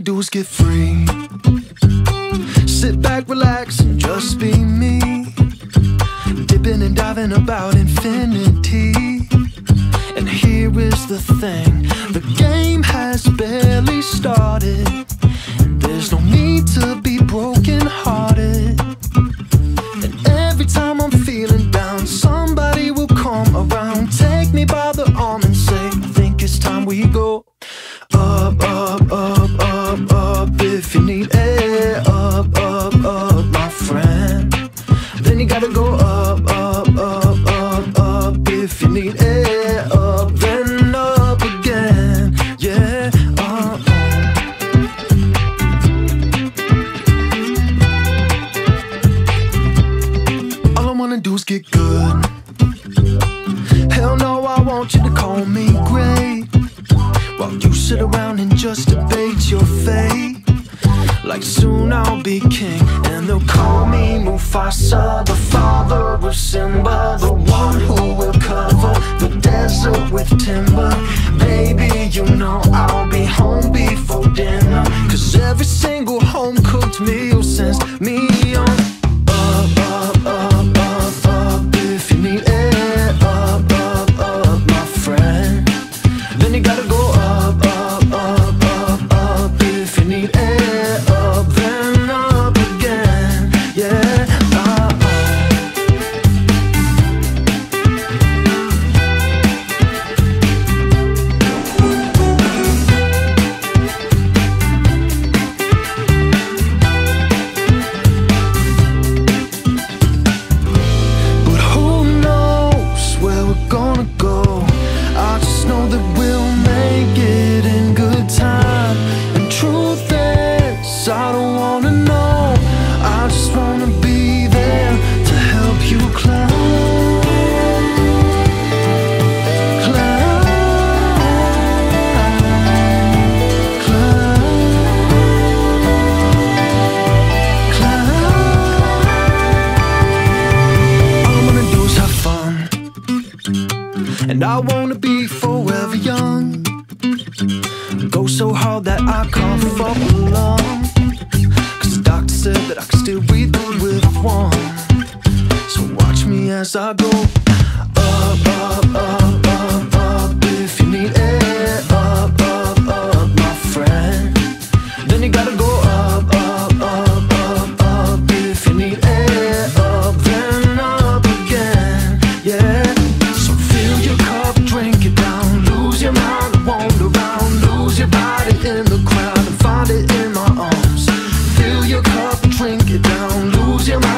do is get free. Sit back, relax, and just be me. Dipping and diving about infinity. And here is the thing the game has barely started. There's no need to be broken If you need air, up, then up again. Yeah, uh, uh. All I wanna do is get good. Hell no, I want you to call me great. While you sit around and just debate your fate. Like soon I'll be king, and they'll call me Mufasa, the father gonna go? And I wanna be forever young. Go so hard that I can't fall along. Cause the doctor said that I can still breathe with one. So watch me as I go your cup and drink it down, lose your mind.